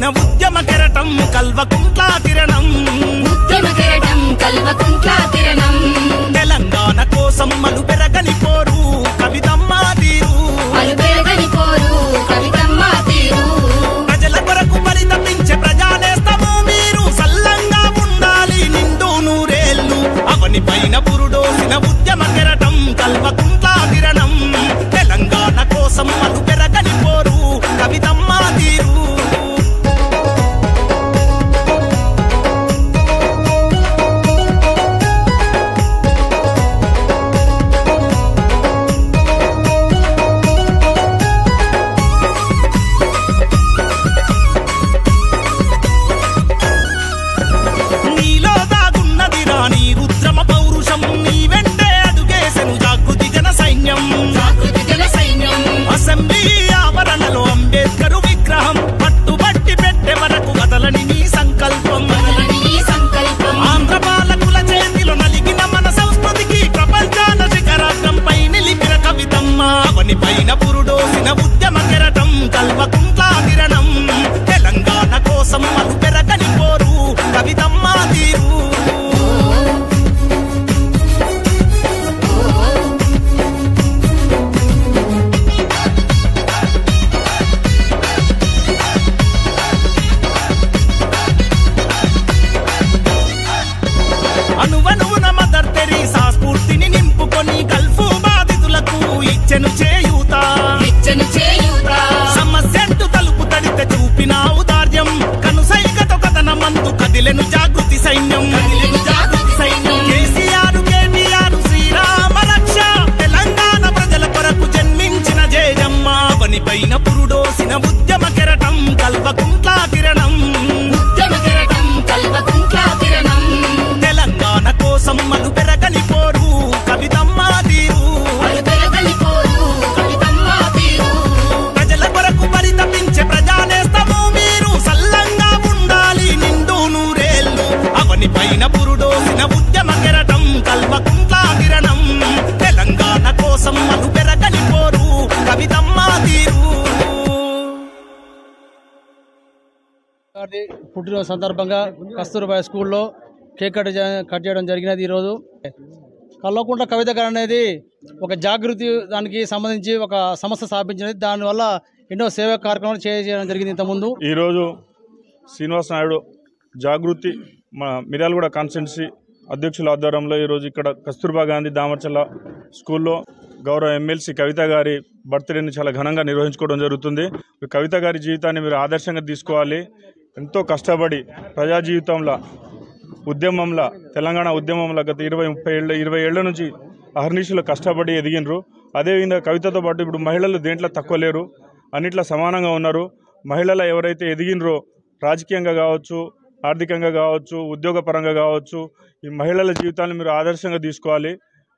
పురుడోసిన ఉద్యమ కెరటం కల్వకుంట్లా కిరణం ఉద్యమ కిరణం కల్వకుంట్ల కిరణం తెలంగాణ కోసం మలు పెరగని పోరు కవితమ్మ తీరు. పెరగని పోరు కవితమ్మ తీరు. ప్రజల కొరకు పరితపించే ప్రజానేస్తము మీరు. సల్లంగా ఉండాలి నిండు నూరేళ్ళు. అవని పైన పురుడోసిన ఉద్యమ కెరటం కల్వకుంట్లా కిరణం తెలంగాణ కోసం మలు పెరగని dile no గారి పుట్టినరోజు సందర్భంగా కస్తూర్బాయ్ స్కూల్లో కేక్ కట్ కట్ చేయడం జరిగినది ఈరోజు. కల్వకుంట్ల కవిత గారు అనేది ఒక జాగృతి దానికి సంబంధించి ఒక సంస్థ స్థాపించినది దానివల్ల ఎన్నో సేవా కార్యక్రమాలు చేయడం జరిగింది ఇంతకుముందు. ఈరోజు శ్రీనివాస్ నాయుడు జాగృతి మన మిర్యాలగూడ కాన్స్టిట్యున్సీ అధ్యక్షుల ఆధ్వర్యంలో ఈరోజు ఇక్కడ కస్తూర్బా గాంధీ దామర్చల్ల స్కూల్లో గౌరవ ఎమ్మెల్సీ కవిత గారి బర్త్డేని చాలా ఘనంగా నిర్వహించుకోవడం జరుగుతుంది. కవిత గారి జీవితాన్ని మీరు ఆదర్శంగా తీసుకోవాలి. ఎంతో కష్టపడి ప్రజా జీవితంలో ఉద్యమంలో తెలంగాణ ఉద్యమంలో గత ఇరవై ముప్పై ఏళ్ళ ఇరవై ఏళ్ళ నుంచి అహర్నిశలు కష్టపడి ఎదిగినరు. అదేవిధంగా కవితతో పాటు ఇప్పుడు మహిళలు దేంట్లో తక్కువ లేరు అన్నిట్లో సమానంగా ఉన్నారు. మహిళలు ఎవరైతే ఎదిగినరో రాజకీయంగా కావచ్చు ఆర్థికంగా కావచ్చు ఉద్యోగపరంగా కావచ్చు ఈ మహిళల జీవితాన్ని మీరు ఆదర్శంగా తీసుకోవాలి.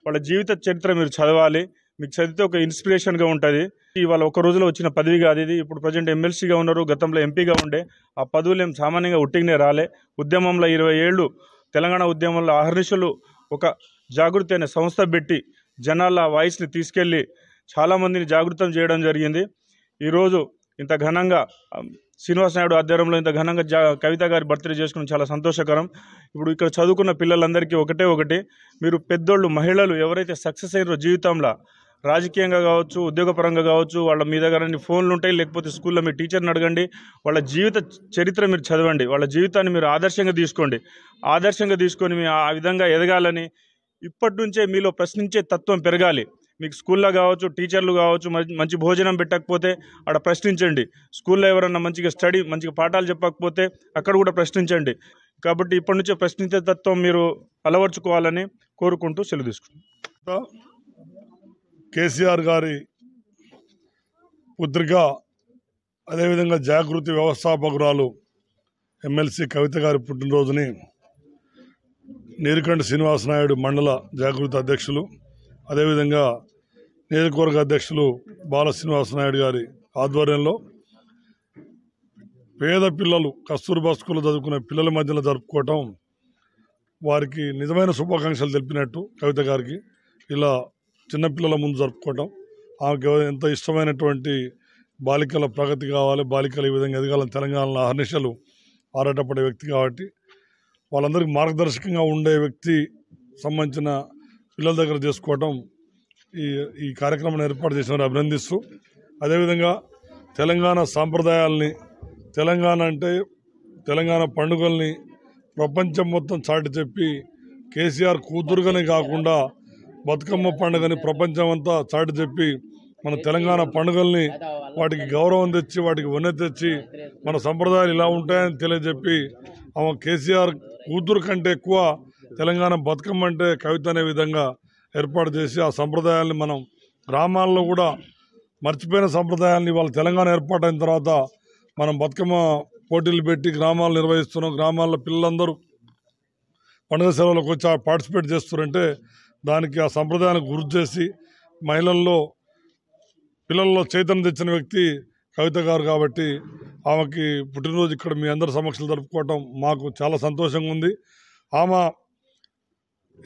వాళ్ళ జీవిత చరిత్ర మీరు చదవాలి. మీకు చదివితే ఒక ఇన్స్పిరేషన్గా ఉంటుంది. ఇవాళ ఒక రోజులో వచ్చిన పదవి కాదు ఇది. ఇప్పుడు ప్రజెంట్ ఎమ్మెల్సీగా ఉన్నారు గతంలో ఎంపీగా ఉండే. ఆ పదవులు ఏం సామాన్యంగా ఉట్టిగానే రాలే. ఉద్యమంలో ఇరవై ఏళ్ళు తెలంగాణ ఉద్యమంలో అహర్నిశలు ఒక జాగృతి అనే సంస్థ పెట్టి జనాల వాయిస్ని తీసుకెళ్ళి చాలామందిని జాగృతం చేయడం జరిగింది. ఈరోజు ఇంత ఘనంగా శ్రీనివాస నాయుడు ఆధ్వర్యంలో ఇంత ఘనంగా జా కవిత గారి బర్త్డే చేసుకోవడం చాలా సంతోషకరం. ఇప్పుడు ఇక్కడ చదువుకున్న పిల్లలందరికీ ఒకటే ఒకటి. మీరు పెద్దోళ్ళు మహిళలు ఎవరైతే సక్సెస్ అయ్యారో జీవితంలో రాజకీయంగా కావచ్చు ఉద్యోగపరంగా కావచ్చు వాళ్ళ మీ దగ్గర అన్ని ఫోన్లు ఉంటాయి లేకపోతే స్కూల్లో మీ టీచర్ని అడగండి వాళ్ళ జీవిత చరిత్ర మీరు చదవండి వాళ్ళ జీవితాన్ని మీరు ఆదర్శంగా తీసుకోండి. ఆదర్శంగా తీసుకొని మీ ఆ విధంగా ఎదగాలని ఇప్పటి నుంచే మీలో ప్రశ్నించే తత్వం పెరగాలి. మీకు స్కూల్లో కావచ్చు టీచర్లు కావచ్చు మంచి- మంచి భోజనం పెట్టకపోతే అక్కడ ప్రశ్నించండి. స్కూల్లో ఎవరన్నా మంచిగా స్టడీ మంచిగా పాఠాలు చెప్పకపోతే అక్కడ కూడా ప్రశ్నించండి. కాబట్టి ఇప్పటి నుంచే ప్రశ్నించే తత్వం మీరు అలవర్చుకోవాలని కోరుకుంటూ సెలవు తీసుకుంటాం కేసీఆర్ గారి పుత్రిక అదేవిధంగా జాగృతి వ్యవస్థాపకురాలు ఎమ్మెల్సీ కవిత గారి పుట్టినరోజుని నీరుకంఠ శ్రీనివాస నాయుడు మండల జాగృతి అధ్యక్షులు అదేవిధంగా నియోజకవర్గ అధ్యక్షులు బాల శ్రీనివాస నాయుడు గారి ఆధ్వర్యంలో పేద పిల్లలు కస్తూర్బా స్కూల్లో చదువుకునే పిల్లల మధ్యలో జరుపుకోవటం వారికి నిజమైన శుభాకాంక్షలు తెలిపినట్టు కవిత గారికి ఇలా చిన్నపిల్లల ముందు జరుపుకోవటం. ఆమెకు ఎంత ఇష్టమైనటువంటి బాలికల ప్రగతి కావాలి బాలికలు ఈ విధంగా ఎదగాలని తెలంగాణలో అహర్నిశలు ఆరాటపడే వ్యక్తి కాబట్టి వాళ్ళందరికీ మార్గదర్శకంగా ఉండే వ్యక్తి సంబంధించిన పిల్లల దగ్గర చేసుకోవటం ఈ ఈ కార్యక్రమాన్ని ఏర్పాటు చేసిన అభినందిస్తూ అదేవిధంగా తెలంగాణ సాంప్రదాయాల్ని తెలంగాణ అంటే తెలంగాణ పండుగల్ని ప్రపంచం మొత్తం చాటి చెప్పి కేసీఆర్ కూతురుగానే కాకుండా బతుకమ్మ పండుగని ప్రపంచం అంతా చాటి చెప్పి మన తెలంగాణ పండుగల్ని వాటికి గౌరవం తెచ్చి వాటికి వన్నె తెచ్చి మన సంప్రదాయాలు ఇలా ఉంటాయని తెలియజెప్పి ఆమె కేసీఆర్ కూతురు కంటే ఎక్కువ తెలంగాణ బతుకమ్మ అంటే కవిత అనే విధంగా ఏర్పాటు చేసి ఆ సంప్రదాయాల్ని మనం గ్రామాల్లో కూడా మర్చిపోయిన సంప్రదాయాల్ని వాళ్ళ తెలంగాణ ఏర్పాటైన తర్వాత మనం బతుకమ్మ పోటీలు పెట్టి గ్రామాలు నిర్వహిస్తున్నాం. గ్రామాల్లో పిల్లలందరూ పండుగ సెలవులకు వచ్చి పార్టిసిపేట్ చేస్తున్నారంటే దానికి ఆ సంప్రదాయానికి గుర్తు చేసి మహిళల్లో పిల్లల్లో చైతన్యం తెచ్చిన వ్యక్తి కవిత గారు కాబట్టి ఆమెకి పుట్టినరోజు ఇక్కడ మీ అందరి సమక్షంలో జరుపుకోవటం మాకు చాలా సంతోషంగా ఉంది. ఆమె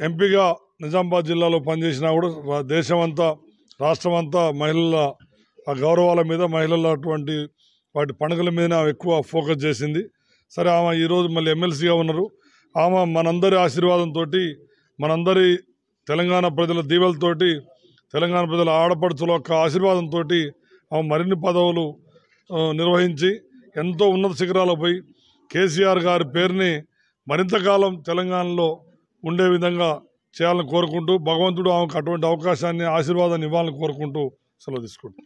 ఎంపీగా నిజామాబాద్ జిల్లాలో పనిచేసినా కూడా దేశమంతా రాష్ట్రమంతా మహిళల ఆ గౌరవాల మీద మహిళల అటువంటి వాటి పండుగల మీద ఎక్కువ ఫోకస్ చేసింది. సరే ఆమె ఈరోజు మళ్ళీ ఎమ్మెల్సీగా ఉన్నారు. ఆమె మనందరి ఆశీర్వాదంతో మనందరి తెలంగాణ ప్రజల దీవెలతోటి తెలంగాణ ప్రజల ఆడపడుచుల యొక్క ఆశీర్వాదంతో ఆమె మరిన్ని పదవులు నిర్వహించి ఎంతో ఉన్నత శిఖరాలపై పోయి కేసీఆర్ గారి పేరుని మరింత కాలం తెలంగాణలో ఉండే విధంగా చేయాలని కోరుకుంటూ భగవంతుడు ఆమెకు అటువంటి అవకాశాన్ని ఆశీర్వాదాన్ని ఇవ్వాలని కోరుకుంటూ సెలవు తీసుకుంటాం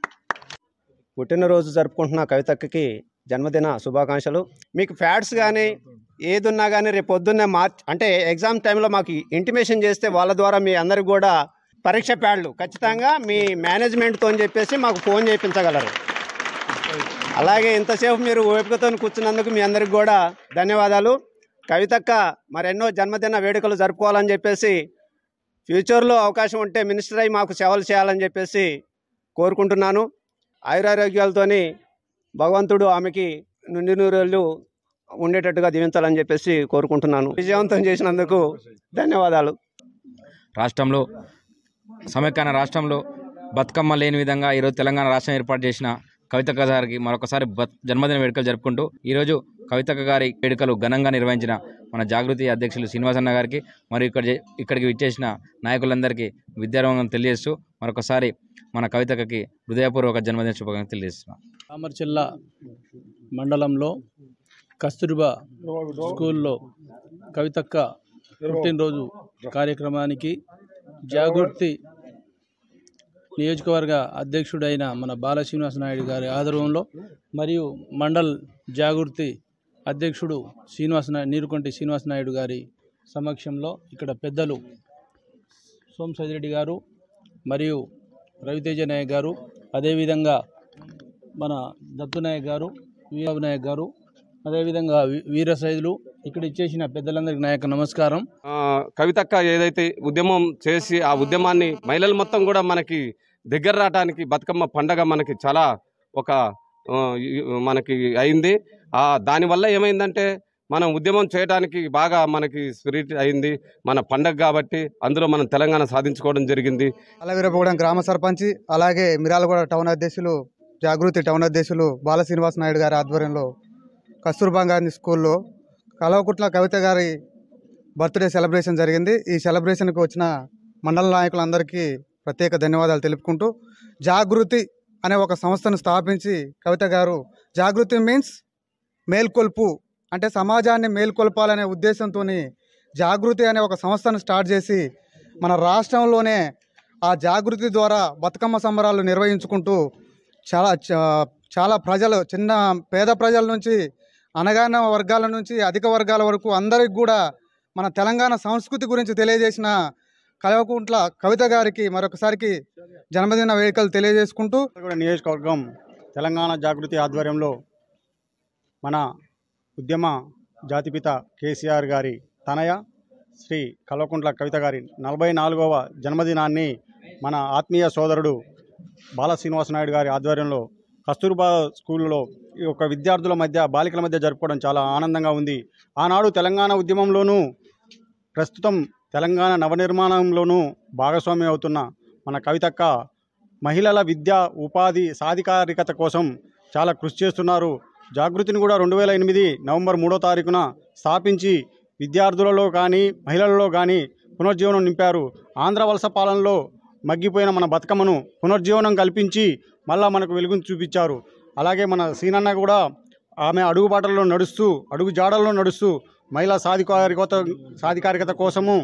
పుట్టినరోజు జరుపుకుంటున్న కవితక్కకి జన్మదిన శుభాకాంక్షలు. మీకు ఫ్యాట్స్ కానీ ఏదున్నా కానీ రేపు పొద్దున్నే మార్చ్ అంటే ఎగ్జామ్ టైంలో మాకు ఇంటిమేషన్ చేస్తే వాళ్ళ ద్వారా మీ అందరికి కూడా పరీక్ష ప్యాడ్లు. ఖచ్చితంగా మీ మేనేజ్మెంట్తో చెప్పేసి మాకు ఫోన్ చేయించగలరు. అలాగే ఇంతసేపు మీరు ఓపికతో కూర్చున్నందుకు మీ అందరికి కూడా ధన్యవాదాలు. కవితక్క మరెన్నో జన్మదిన వేడుకలు జరుపుకోవాలని చెప్పేసి ఫ్యూచర్లో అవకాశం ఉంటే మినిస్టర్ అయి మాకు సేవలు చేయాలని చెప్పేసి కోరుకుంటున్నాను. ఆయురారోగ్యాలతోని భగవంతుడు ఆమెకి నుండి నూరేళ్ళు ఉండేటట్టుగా దీవించాలని చెప్పేసి కోరుకుంటున్నాను. విజయవంతం చేసినందుకు ధన్యవాదాలు. రాష్ట్రంలో సమైక్యాన రాష్ట్రంలో బతుకమ్మ లేని విధంగా ఈరోజు తెలంగాణ రాష్ట్రం ఏర్పాటు చేసిన కవితక్క గారికి మరొకసారి బత్ జన్మదిన వేడుకలు జరుపుకుంటూ ఈరోజు కవితక్క గారి వేడుకలు ఘనంగా నిర్వహించిన మన జాగృతి అధ్యక్షులు శ్రీనివాసన్న గారికి మరియు ఇక్కడ ఇక్కడికి విచ్చేసిన నాయకులందరికీ విద్యారంగం తెలియజేస్తూ మరొకసారి మన కవితక్కకి హృదయపూర్వక జన్మదిన శుభాకాంక్షలు తెలియజేస్తున్నాం. రామర్చిల్ల మండలంలో కస్తూర్బా స్కూల్లో కవితక్క పుట్టినరోజు కార్యక్రమానికి జాగృతి నియోజకవర్గ అధ్యక్షుడైన మన బాల శ్రీనివాస నాయుడు గారి ఆధ్వర్యంలో మరియు మండల్ జాగృతి అధ్యక్షుడు శ్రీనివాస నీరుకొంటి శ్రీనివాస నాయుడు గారి సమక్షంలో ఇక్కడ పెద్దలు సోమసైదిరెడ్డి గారు మరియు రవితేజ నాయక్ గారు అదేవిధంగా మన దత్తు నాయక్ గారు వీరబాబు నాయక్ గారు అదేవిధంగా వీ- ఇక్కడ ఇచ్చేసిన పెద్దలందరికీ నాయక నమస్కారం. కవితక్క ఏదైతే ఉద్యమం చేసి ఆ ఉద్యమాన్ని మహిళలు మొత్తం కూడా మనకి దగ్గర రావడానికి బతుకమ్మ పండగ మనకి చాలా ఒక మనకి అయింది. ఆ దానివల్ల ఏమైందంటే మనం ఉద్యమం చేయడానికి బాగా మనకి స్పిరిట్ అయింది. మన పండగ కాబట్టి అందులో మనం తెలంగాణ సాధించుకోవడం జరిగింది. అలవీరపగూడెం గ్రామ సర్పంచ్ అలాగే మిరాలగూడ టౌన్ అధ్యక్షులు జాగృతి టౌన్ అధ్యక్షులు బాల శ్రీనివాస నాయుడు గారి ఆధ్వర్యంలో కస్తూర్బా గాంధీ స్కూల్లో కలవకుట్ల కవిత గారి బర్త్డే సెలబ్రేషన్ జరిగింది. ఈ సెలబ్రేషన్కి వచ్చిన మండల నాయకులందరికీ ప్రత్యేక ధన్యవాదాలు తెలుపుకుంటూ జాగృతి అనే ఒక సంస్థను స్థాపించి కవిత గారు జాగృతి మీన్స్ మేల్కొల్పు అంటే సమాజాన్ని మేల్కొల్పాలనే ఉద్దేశంతో జాగృతి అనే ఒక సంస్థను స్టార్ట్ చేసి మన రాష్ట్రంలోనే ఆ జాగృతి ద్వారా బతుకమ్మ సంబరాలు నిర్వహించుకుంటూ చాలా చాలా ప్రజలు చిన్న పేద ప్రజల నుంచి అనగాన వర్గాల నుంచి అధిక వర్గాల వరకు అందరికి కూడా మన తెలంగాణ సంస్కృతి గురించి తెలియజేసిన కలవకుంట్ల కవిత గారికి మరొకసారికి జన్మదిన వేడుకలు తెలియజేసుకుంటూ నియోజకవర్గం తెలంగాణ జాగృతి ఆధ్వర్యంలో మన ఉద్యమ జాతిపిత కేసీఆర్ గారి తనయ శ్రీ కల్వకుంట్ల కవిత గారి నలభై నాలుగవ జన్మదినాన్ని మన ఆత్మీయ సోదరుడు బాల శ్రీనివాస నాయుడు గారి ఆధ్వర్యంలో కస్తూర్బా స్కూల్లో ఈ యొక్క విద్యార్థుల మధ్య బాలికల మధ్య జరుపుకోవడం చాలా ఆనందంగా ఉంది. ఆనాడు తెలంగాణ ఉద్యమంలోనూ ప్రస్తుతం తెలంగాణ నవనిర్మాణంలోనూ భాగస్వామి అవుతున్న మన కవితక్క మహిళల విద్య ఉపాధి సాధికారికత కోసం చాలా కృషి చేస్తున్నారు. జాగృతిని కూడా రెండు వేల ఎనిమిది నవంబర్ మూడో తారీఖున స్థాపించి విద్యార్థులలో కానీ మహిళలలో కానీ పునర్జీవనం నింపారు. ఆంధ్ర వలస పాలనలో మగ్గిపోయిన మన బతుకమ్మను పునర్జీవనం కల్పించి మళ్ళా మనకు వెలుగుని చూపించారు. అలాగే మన సీనన్న కూడా ఆమె అడుగుబాటల్లో నడుస్తూ అడుగు జాడల్లో నడుస్తూ మహిళా సాధికారికత సాధికారికత కోసము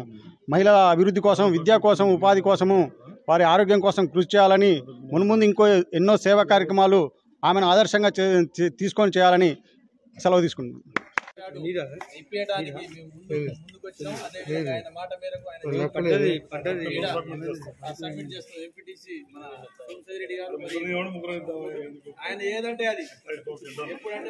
మహిళల అభివృద్ధి కోసం విద్య కోసం ఉపాధి కోసము వారి ఆరోగ్యం కోసం కృషి చేయాలని మున్ముందు ఇంకో ఎన్నో సేవా కార్యక్రమాలు ఆమెను ఆదర్శంగా తీసుకొని చేయాలని సెలవు తీసుకుంటున్నాను ఆయన ఏదంటే అది. ఎప్పుడంటే